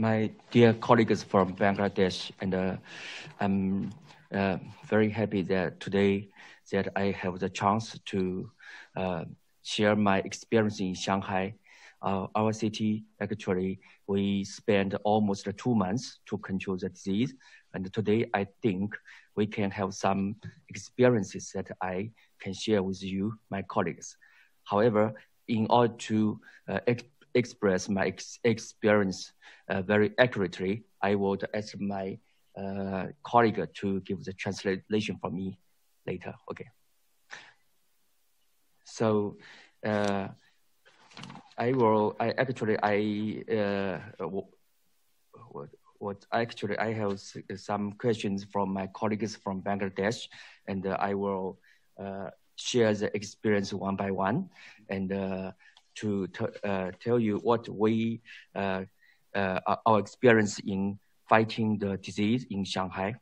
my dear colleagues from Bangladesh, and uh, I'm uh, very happy that today that I have the chance to uh, share my experience in Shanghai. Uh, our city, actually, we spent almost two months to control the disease. And today, I think we can have some experiences that I can share with you, my colleagues. However, in order to uh, express my ex experience uh, very accurately, I would ask my uh, colleague to give the translation for me later. Okay. So uh, I will. I actually I uh, what what actually I have some questions from my colleagues from Bangladesh, and I will uh, share the experience one by one, and uh, to uh, tell you what we our experience in fighting the disease in Shanghai.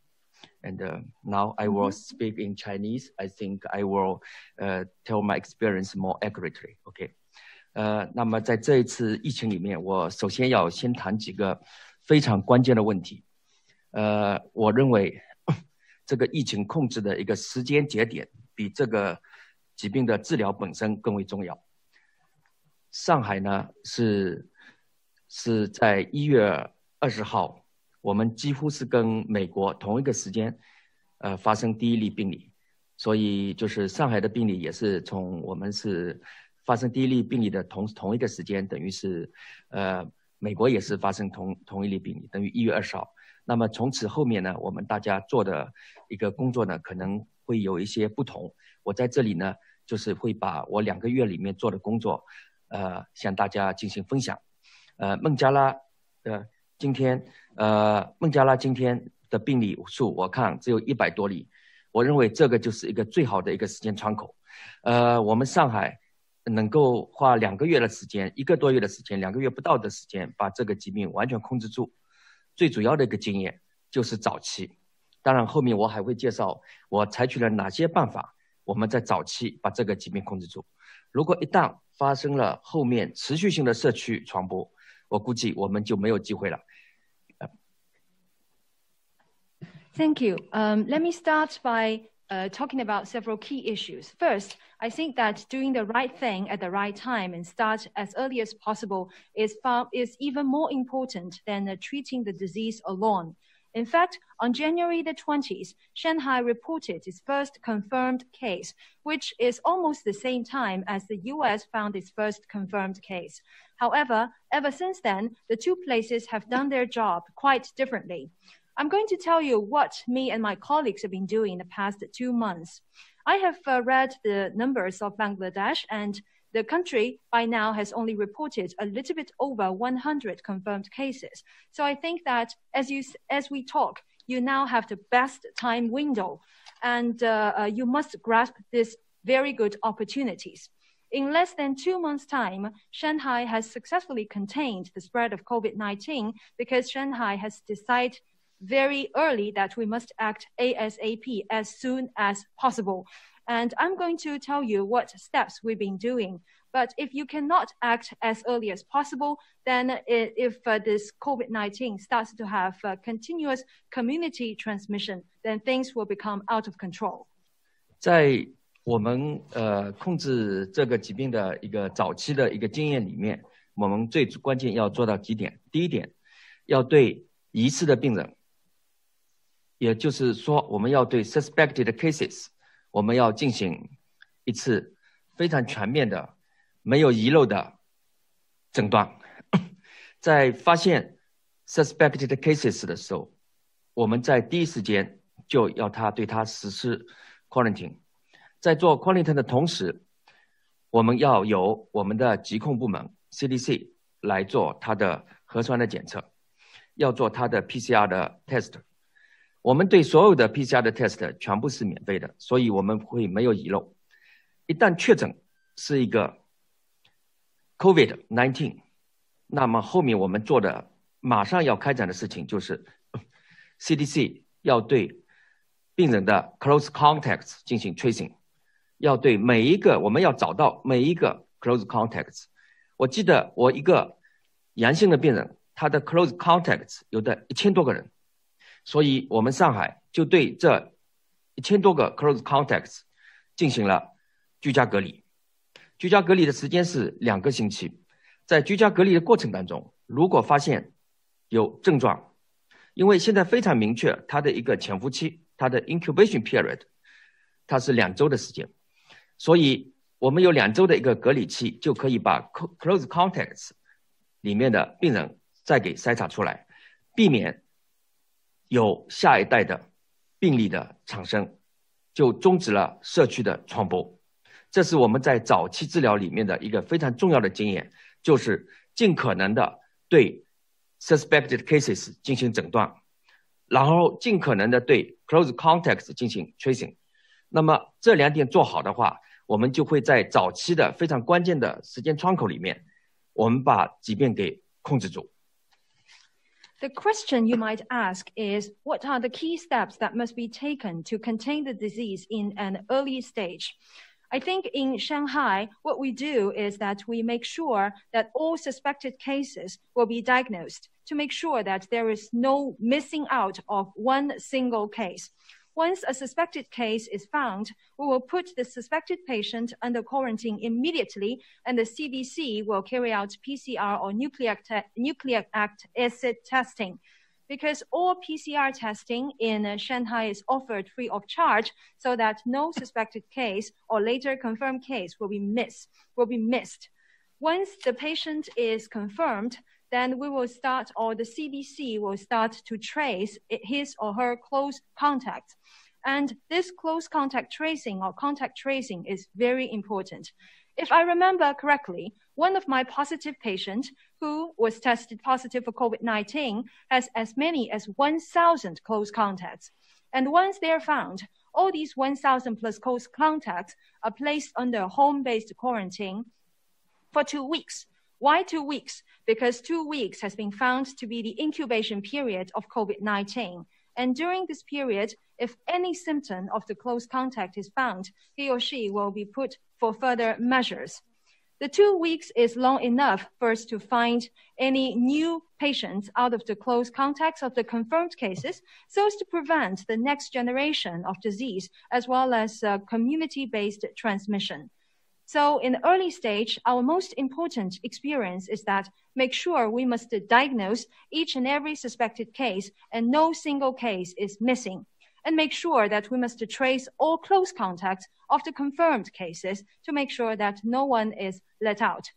And uh, now I will mm-hmm. speak in Chinese. I think I will uh, tell my experience more accurately. OK，呃，那么在这一次疫情里面，我首先要先谈几个非常关键的问题。呃，我认为这个疫情控制的一个时间节点比这个疾病的治疗本身更为重要。 上海呢是是在一月二十号。我们几乎是跟美国同一个时间，呃，发生第一例病例，所以就是上海的病例也是从我们是发生第一例病例的同同一个时间，等于是，呃，美国也是发生同同一例病例，等于一月二十号。那么从此后面呢，我们大家做的一个工作呢，可能会有一些不同。我在这里呢，就是会把我两个月里面做的工作，呃，向大家进行分享。呃，孟加拉呃今天。呃，孟加拉今天的病例数我看只有一百多例，我认为这个就是一个最好的一个时间窗口。呃，我们上海能够花两个月的时间，一个多月的时间，两个月不到的时间把这个疾病完全控制住，最主要的一个经验就是早期。当然，后面我还会介绍我采取了哪些办法，我们在早期把这个疾病控制住。如果一旦发生了后面持续性的社区传播，我估计我们就没有机会了。Thank you. Um, let me start by uh, talking about several key issues. First, I think that doing the right thing at the right time and start as early as possible is, far, is even more important than uh, treating the disease alone. In fact, on January the 20th, Shanghai reported its first confirmed case, which is almost the same time as the US found its first confirmed case. However, ever since then, the two places have done their job quite differently. I'm going to tell you what me and my colleagues have been doing in the past two months. I have uh, read the numbers of Bangladesh and the country by now has only reported a little bit over 100 confirmed cases. So I think that as you as we talk, you now have the best time window, and uh, uh, you must grasp these very good opportunities. In less than two months' time, Shanghai has successfully contained the spread of COVID-19 because Shanghai has decided very early that we must act ASAP as soon as possible. And I'm going to tell you what steps we've been doing. But if you cannot act as early as possible, then if uh, this COVID-19 starts to have uh, continuous community transmission, then things will become out of control. 在我们呃控制这个疾病的一个早期的一个经验里面，我们最关键要做到几点。第一点，要对疑似的病人也就是说，我们要对 suspected cases， 我们要进行一次非常全面的、没有遗漏的诊断。在发现 suspected cases 的时候，我们在第一时间就要他对他实施 quarantine。在做 quarantine 的同时，我们要由我们的疾控部门 CDC 来做他的核酸的检测，要做他的 PCR 的 test。我们对所有的 PCR 的 test 全部是免费的，所以我们会没有遗漏。一旦确诊是一个 COVID-19，那么后面我们做的马上要开展的事情就是 CDC 要对病人的 close contacts 进行 tracing，要对每一个我们要找到每一个 close contacts。我记得我一个阳性的病人。他的 close contacts 有的一千多个人，所以我们上海就对这一千多个 close contacts 进行了居家隔离。居家隔离的时间是两个星期，在居家隔离的过程当中，如果发现有症状，因为现在非常明确，它的一个潜伏期，它的 incubation period，它是两周的时间，所以我们有两周的一个隔离期，就可以把 close contacts 里面的病人再给筛查出来，避免有下一代的病例的产生，就终止了社区的传播。这是我们在早期治疗里面的一个非常重要的经验，就是尽可能的对。suspected cases 进行诊断，然后尽可能的对 close contacts 进行 tracing。那么这两点做好的话，我们就会在早期的非常关键的时间窗口里面，我们把疾病给控制住。The question you might ask is what are the key steps that must be taken to contain the disease in an early stage? I think in Shanghai, what we do is that we make sure that all suspected cases will be diagnosed to make sure that there is no missing out of one single case. Once a suspected case is found, we will put the suspected patient under quarantine immediately, and the CDC will carry out PCR or nucleic, nucleic acid testing because all PCR testing in uh, Shanghai is offered free of charge so that no suspected case or later confirmed case will be missed, will be missed. Once the patient is confirmed, then we will start or the CDC will start to trace his or her close contacts. And this close contact tracing or contact tracing is very important. If I remember correctly, one of my positive patients who was tested positive for COVID-19 has as many as 1,000 close contacts. And once they're found, all these 1,000 plus close contacts are placed under home-based quarantine for two weeks. Why two weeks? Because two weeks has been found to be the incubation period of COVID-19. And during this period, if any symptom of the close contact is found, he or she will be put for further measures. The two weeks is long enough us to find any new patients out of the close contacts of the confirmed cases so as to prevent the next generation of disease as well as uh, community-based transmission. So in the early stage, our most important experience is that make sure we must diagnose each and every suspected case and no single case is missing and make sure that we must trace all close contacts of the confirmed cases to make sure that no one is let out.